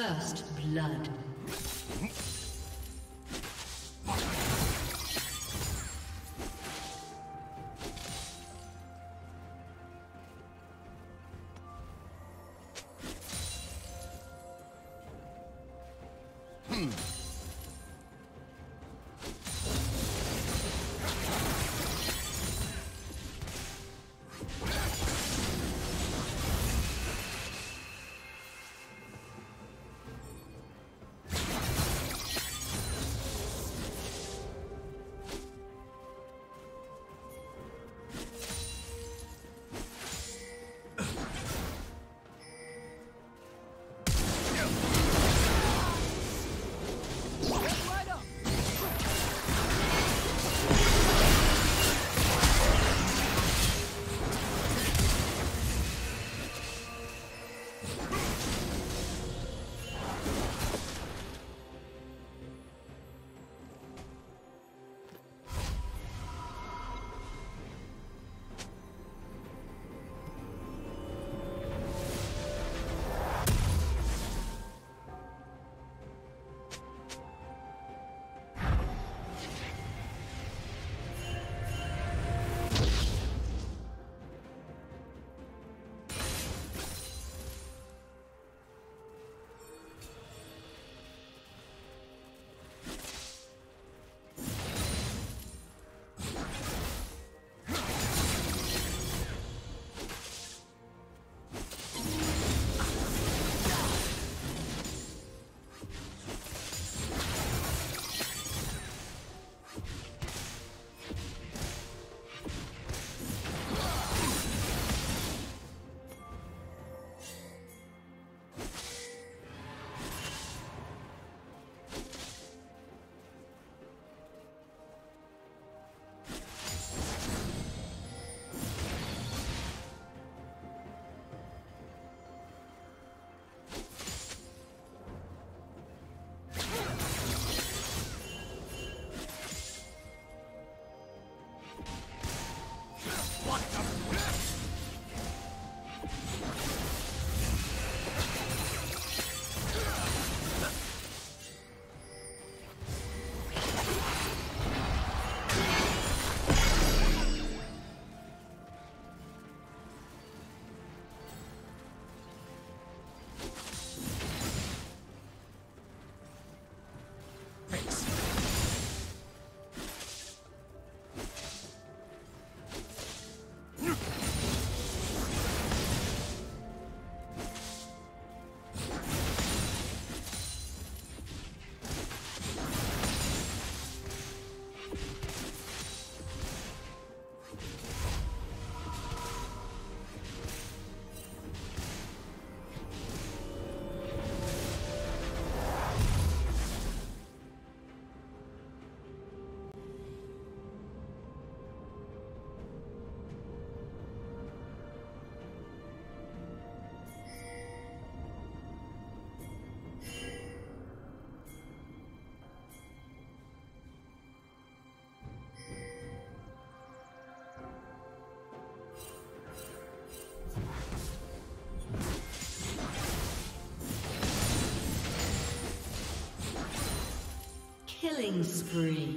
First blood. Killing spree.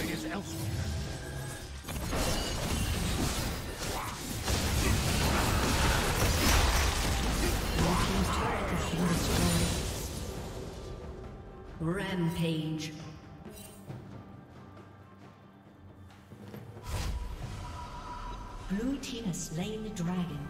Fight is elsewhere. Rampage. Blue team has slain the dragon.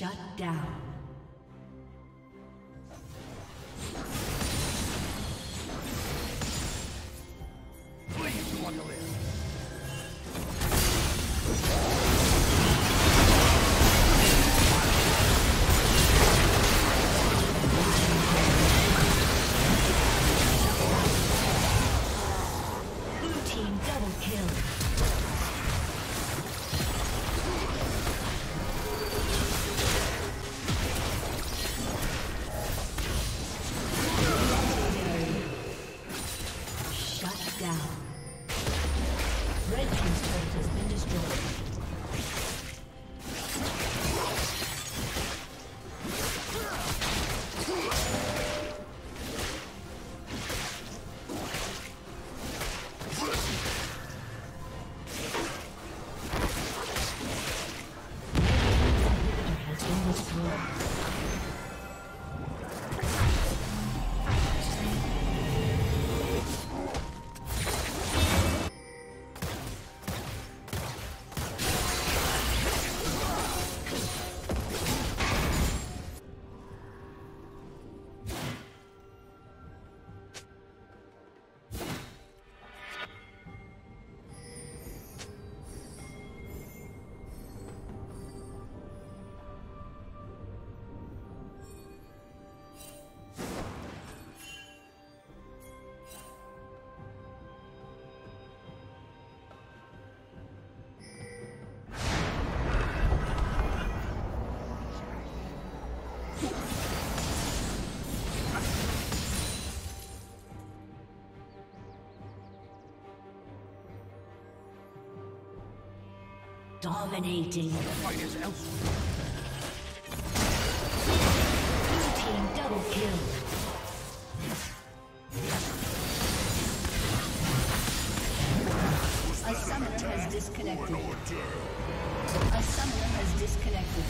Shut down. Yeah. Dominating. The fight is elsewhere. Blue team double kill. A summoner has disconnected. A summoner has disconnected.